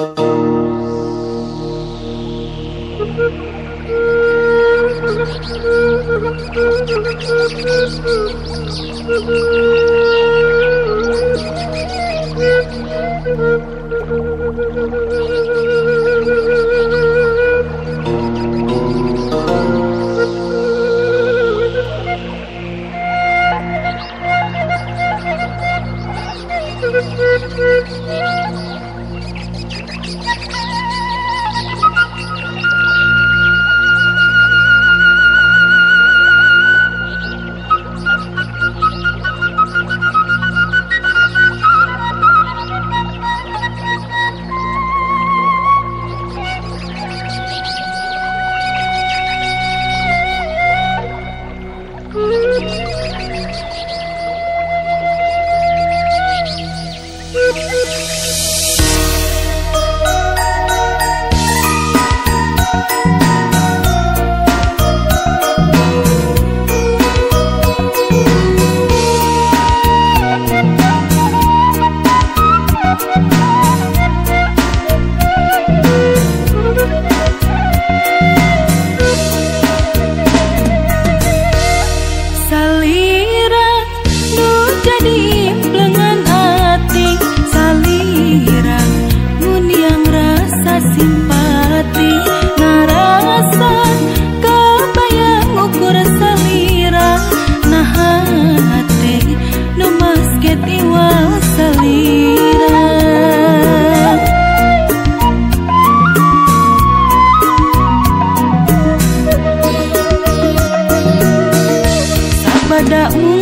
Thank you. padamu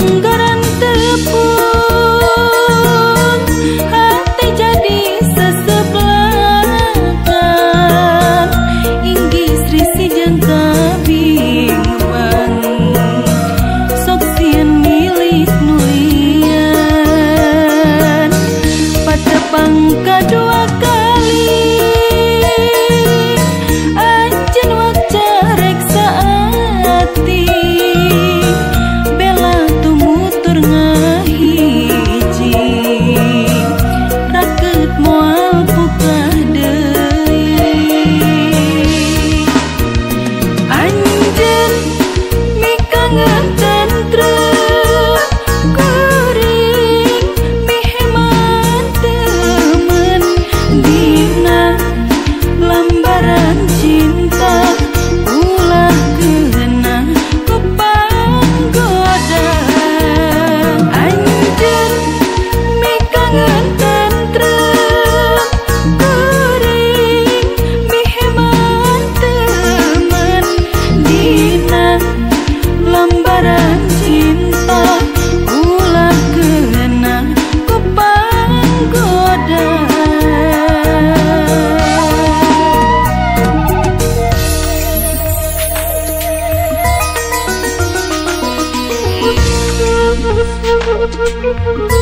Thank you.